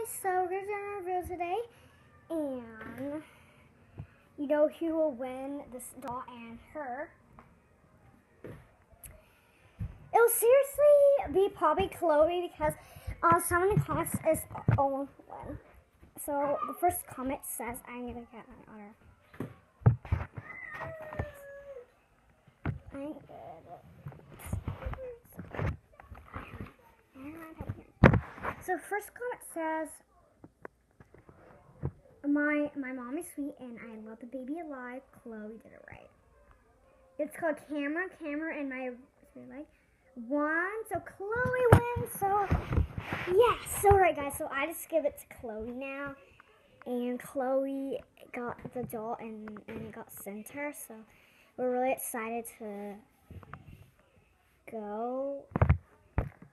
guys, so we're gonna do a review today, and you know who will win this doll and her. It'll seriously be probably Chloe because uh, some of the comments is oh one. So the first comment says I'm gonna get my honor. I'm good. So first comment says my my mom is sweet and I love the baby alive. Chloe did it right. It's called Camera, Camera, and my like one. So Chloe wins. So yeah. So right, guys. So I just give it to Chloe now, and Chloe got the doll and and it got sent her. So we're really excited to go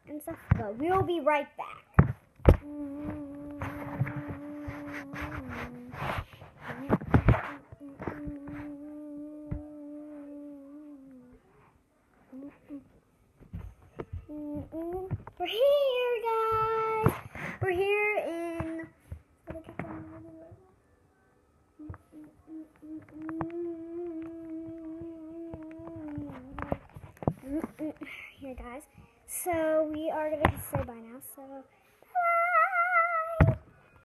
and stuff. But we will be right back. We're here, guys. We're here in. Here, guys. So we are gonna say bye now. So.